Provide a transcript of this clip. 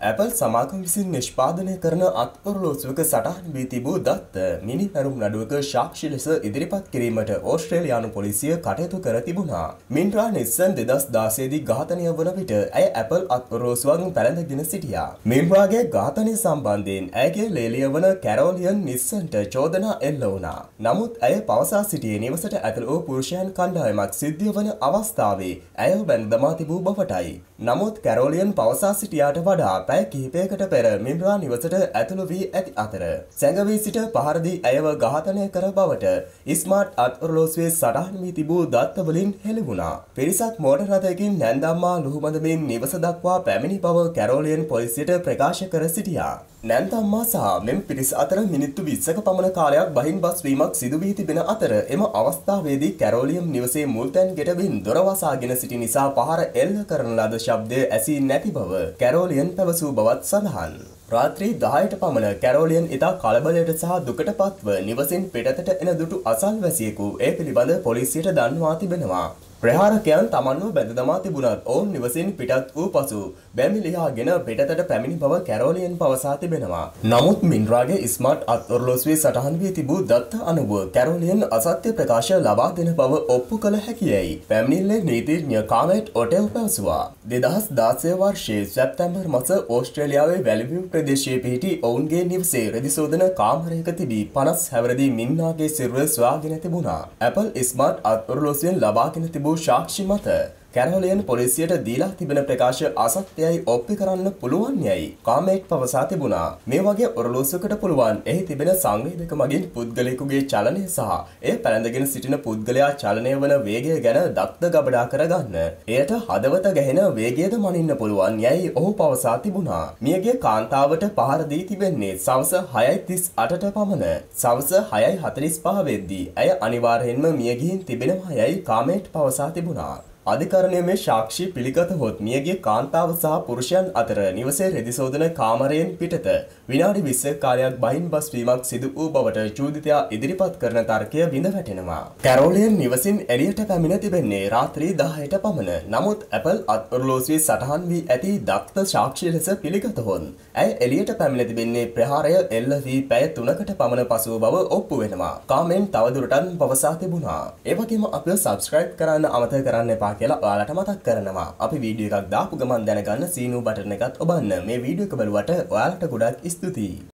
Apple සමාගම විසින් නිෂ්පාදනය කරන අත්පොරලෝසුවක සටහන් වී තිබූ දත්ත මිනි පැරුම් නඩුවක ශාක්ෂි ලෙස ඉදිරිපත් කිරීමට ඕස්ට්‍රේලයානු පොලිසිය කටයුතු කර තිබුණා. මින්ට්‍රා නිස්සන් දෙදස් දාසේදී ඝාතනය වන විට ඇය ඇපල් අත්පොරලෝසුවන් පැළඳගෙන සිටියා. මින්ට්‍රාගේ ඝාතනය සම්බන්ධයෙන් ඇගේ ලේලිය වන කැරෝලියන් නිස්සන්ට චෝදනා එල්ල වුණා. නමුත් ඇය පවසා සිටියේ නිවසට ඇතුළු වූ පුරුෂයන් කණ්ඩායමක් සිද්ධිය වන අවස්ථාවේ ඇය බැඳ දමා තිබූ බවටයි. නමුත් කැරෝලියන් පවසා සිටියාට වඩා පැය කිහිපයකට පෙර මින්රා නිවසට ඇතුළු වී ඇති අතර සැඟවී සිට පහරදී ඇයව ඝාතනය කර බවට ස්මාර්ට් අත් ඔරලෝසුවේ සටහන් වී තිබූ දත්ත වලින් හෙළිවුණා. පිරිසක් මෝටර් රථයකින් නැන්දම්මා ලුහුබඳමින් නිවස දක්වා පැමිණි බව කැරෝලියන් පොලිසියට ප්‍රකාශ කර සිටියා. නැන්දම්මා සහ මෙම පිරිස් අතර මිනිත්තු 20ක පමණ කාලයක් බහින් බස් වීමක් සිදු වී තිබෙන අතර එම අවස්ථාවේදී කැරෝලියම් නිවසේ මුල්තැන් ගෙටවින් දොර වසාගෙන සිටි නිසා පහර එල්ල කරන ලද ශබ්දය ඇසී නැති බව කැරෝලියන් පැවසුවා. පැවසූ බවත් සඳහන්. රාත්‍රී දහයට පමණ කැරෝලියන් ඉතා කලබලයට සහ දුකට පත්ව නිවසින් පිටතට එන දුටු අසල්වැසියෙකු ඒ පිළිබඳ පොලිසියට දන්වා තිබෙනවා. ප්‍රහාරකයන් තමන්ව බැඳ දමා තිබුණත් ඔවුන් නිවසින් පිටත් වූ පසු බැමි ලියාගෙන පිටතට පැමිණි බව කැරෝලියන් පවසා තිබෙනවා. නමුත් මින්රාගේ ස්මාර්ට් අත් ඔරලෝසුවේ සටහන් වී තිබූ දත්ත අනුව කැරෝලියන් අසත්‍ය ප්‍රකාශ ලබා දෙන බව ඔප්පු කළ හැකියයි. පැමිණිල්ලේ නීතිඥ කාමෙට් ඔටෙල් පැවසුවා. දෙදහස් දාසය වර්ෂයේ සැප්තැම්බර් මස ඕස්ට්‍රේලියාවේ වැලිවිව් ප්‍රදේශයේ පිහිටි ඔවුන්ගේ නිවසේ රෙදිසෝදන කාමරයක තිබී පනස් හැවරදි මින්නාගේ සිරුව සොයාගෙන තිබුණා. Apple ස්මාර්ට් අත් ඔරලෝසුවෙන් ලබාගෙන තිබූ Shakshi Mata කැරෝලියන් පොලිසියට දීලා තිබෙන ප්‍රකාශ අසත්‍යයි ඔප්පි කරන්න පුළුවන් යයි කාමේට් පවසා තිබුණා. මේ වගේ ඔරලෝසුවකට පුළුවන් එහි තිබෙන සංවේදක මගින් පුද්ගලයෙකුගේ චලනය සහ එය පැළඳගෙන සිටින පුද්ගලයා චලනය වන වේගය ගැන දක්ත ගබඩා කරගන්න. එයට හදවත ගැහෙන වේගයද මනින්න පුළුවන් යයි ඔහු පවසා තිබුණා. මියගේ කාන්තාවට පහර දී තිබෙන්නේ සවස 6:38ට පමණ. සවස 6:45 වෙද්දී ඇය අනිවාර්යෙන්ම මිය ගිහින් තිබෙනවා යයි කාමේට් පවසා තිබුණා. අධිකරණය මේ ශාක්ෂි පිළිගතහොත් මියගේ කාන්තාව සහ පුරුෂයන් අතර නිවසේ රෙදිසෝදන කාමරයෙන් පිටත විනාඩි 20ක කාලයක් බහින් බස් වීමක් සිදු වූ බවට චූදිතයා ඉදිරිපත් කරන තර්කය බිඳ වැටෙනවා. කැරෝලියන් නිවසින් එළියට පැමිණ තිබෙන්නේ රාත්‍රී 10ට පමණ. නමුත් Apple අත් ඔරලෝසුවේ සටහන් වී ඇති දක්ත සාක්ෂි ලෙස පිළිගතහොත් ඇය එළියට පැමිණ තිබෙන්නේ ප්‍රහාරය එල්ල වී පැය 3කට පමණ පසුව බව ඔප්පු වෙනවා. කාමෙන් තවදුරටත් පවසා තිබුණා. ඒ වගේම අපිව subscribe කරන්න අමතක කරන්න එපා කියලා ඔයාලට මතක් කරනවා. අපි වීඩියෝ එකක් දාපු ගමන් දැනගන්න සීනු බටන් එකත් ඔබන්න. මේ වීඩියෝ එක බලුවට ඔයාලට ගොඩක් ස්තුතියි.